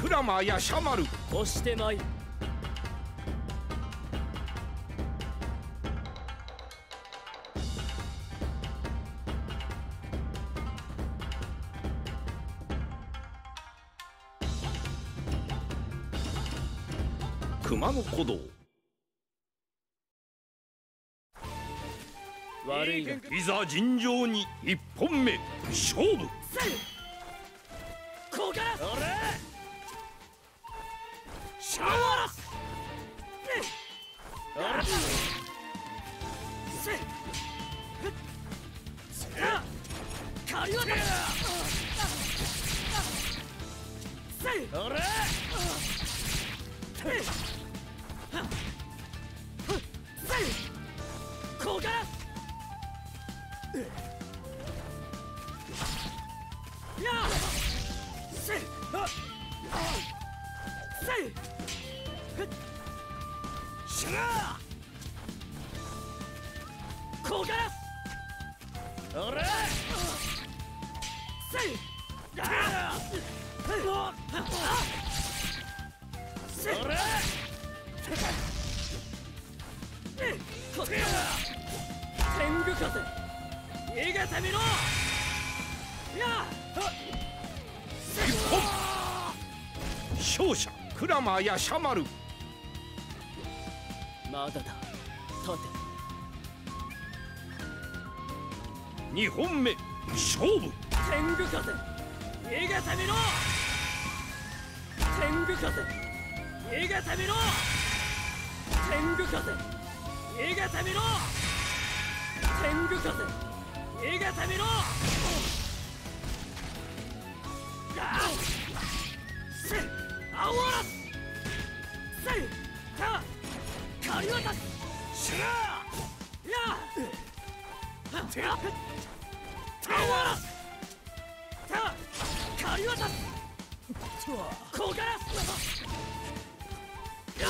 クラマヤシャマル押してまいる。熊野古道悪いいざ尋常に一本目勝負。こがら俺シャワラスせせカリワタせ天狗風。逃げてみろ!や一本勝者クラマヤシャマル。まだだ。立二本目勝負。て天狗風。逃げてみろ!天狗風。逃げてみろ!天狗風。逃げてみろ!天狗風逃げてみろ！せあわらすせたかり渡すしらやてたわらすたかり渡すこがらすや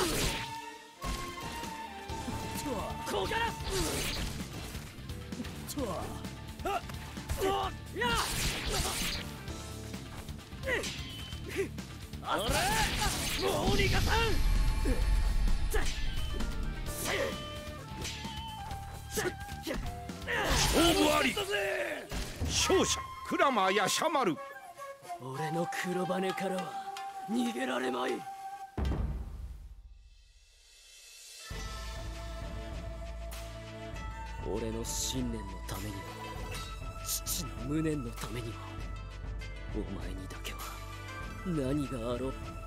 こがらすもう逃がさん勝負あり。勝者クラマヤシャマル。俺の黒羽からは逃げられまい。俺の信念のためにも。父の無念のためにもお前にだけは何があろう。